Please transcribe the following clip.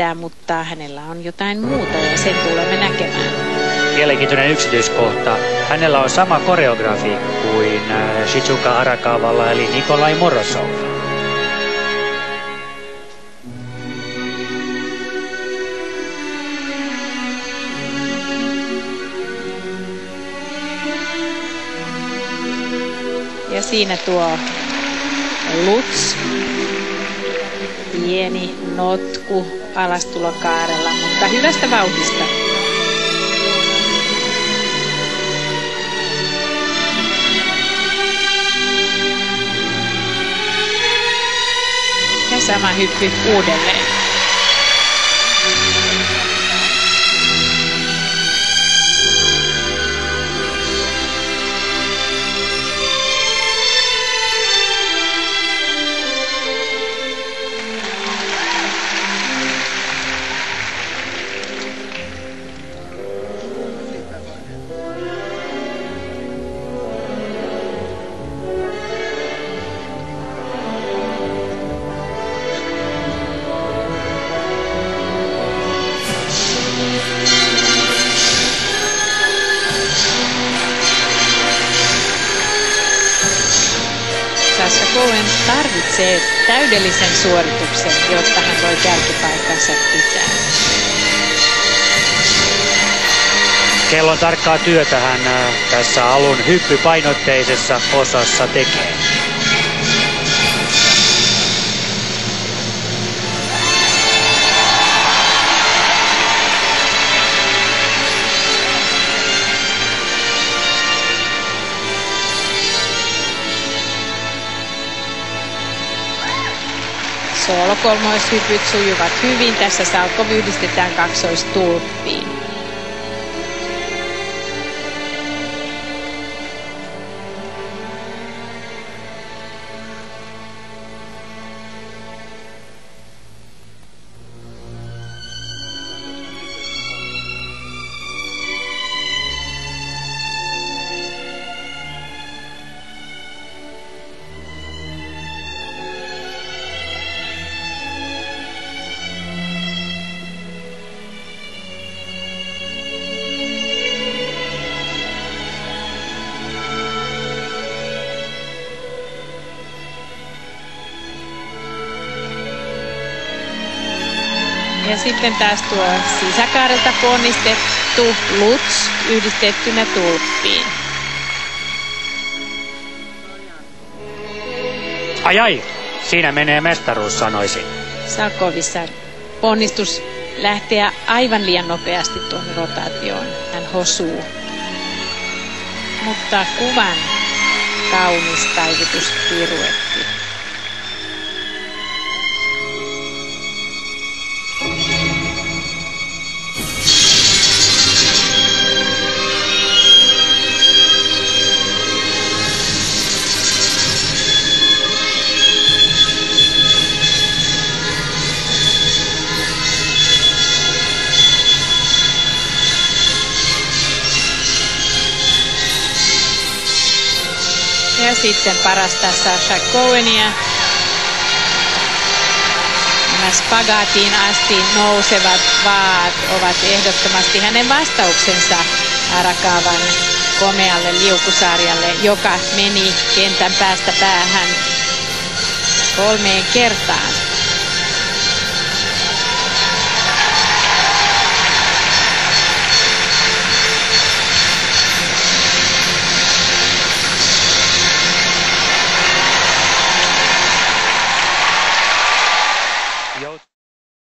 mitään, mutta hänellä on jotain muuta ja sen tulemme näkemään. Mielenkiintoinen yksityiskohta. Hänellä on sama koreografi kuin äh, Shizuka Arakavalla eli Nikolai Morosov. Ja siinä tuo Lutz, pieni notku alastulokaarella, mutta hyvästä vauhdista. Ja sama hyppy uudelleen. Sasha Cohen tarvitsee täydellisen suorituksen, jotta hän voi kärkipaikkansa pitää. Kellon tarkkaa työtä hän äh, tässä alun hyppypainotteisessa osassa tekee. Soolokolmoishypyt sujuvat hyvin. Tässä salko yhdistetään kaksoistulppiin. Ja sitten taas tuo sisäkaarelta ponnistettu luts yhdistettynä tulppiin. Ai ai, siinä menee mestaruus sanoisin. Salkovissa ponnistus lähteä aivan liian nopeasti tuonne rotaatioon. Hän hosuu. Mutta kuvan kaunis taivutus Ja sitten parasta Sasha Cohenia. Nämä spagaatiin asti nousevat vaat ovat ehdottomasti hänen vastauksensa Arakavan komealle liukusarjalle, joka meni kentän päästä päähän kolmeen kertaan.